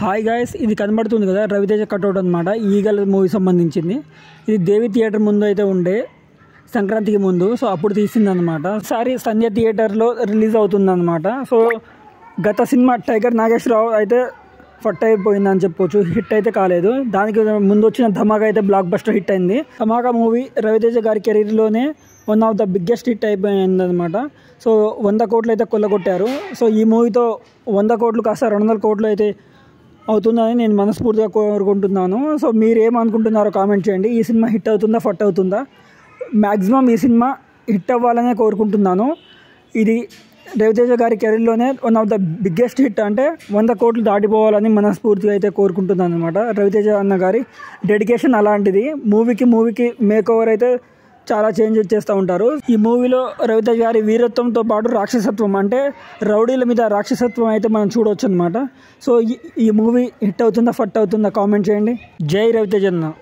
Hi guys ఇది కనబడుతుంది కదా రవితేజ కట్అవుట్ అనమాట ఈగల్ మూవీ సంబంధించింది. ఇది దేవి థియేటర్ ముందు అయితే ఉండే సంక్రాంతికి ముందు సో అప్పుడు తీసిందనమాట సారీ సంధ్య థియేటర్లో రిలీజ్ అవుతుందన్నమాట. సో గత సినిమా టైగర్ నాగేశ్వరరావు అయితే ఫట్ అయిపోయిందని చెప్పొచ్చు హిట్ అయితే కాలేదు. దానికి ముందు వచ్చిన ధమాకా అయితే బ్లాక్ బస్టర్ హిట్ అయింది. ధమాకా మూవీ రవితేజ గారి కెరీర్లోనే one of the biggest hit అయిపోయింది అనమాట సో వంద కోట్లు అయితే కొల్లగొట్టారు. సో ఈ మూవీతో వంద కోట్లు కాస్త రెండు వందల కోట్లు అయితే అవుతుందని నేను మనస్ఫూర్తిగా కోరుకుంటున్నాను. సో మీరు ఏమనుకుంటున్నారో కామెంట్ చేయండి. ఈ సినిమా హిట్ అవుతుందా ఫట్ అవుతుందా? మ్యాక్సిమం ఈ సినిమా హిట్ అవ్వాలనే కోరుకుంటున్నాను. ఇది రవితేజ గారి కెరీర్లోనే one of the biggest hit అంటే వంద కోట్లు దాటిపోవాలని మనస్ఫూర్తిగా అయితే కోరుకుంటున్నాను అనమాట రవితేజ అన్న గారి డెడికేషన్ అలాంటిది. మూవీకి మూవీకి మేక్ ఓవర్ అయితే చాలా చేంజ్ చేస్తూ ఉంటారు. ఈ మూవీలో రవితేజ గారి వీరత్వంతో పాటు రాక్షసత్వం అంటే రౌడీల మీద రాక్షసత్వం అయితే మనం చూడవచ్చు అనమాట సో ఈ- ఈ మూవీ హిట్ అవుతుందా ఫట్ అవుతుందా కామెంట్ చేయండి. జై రవితేజ అన్న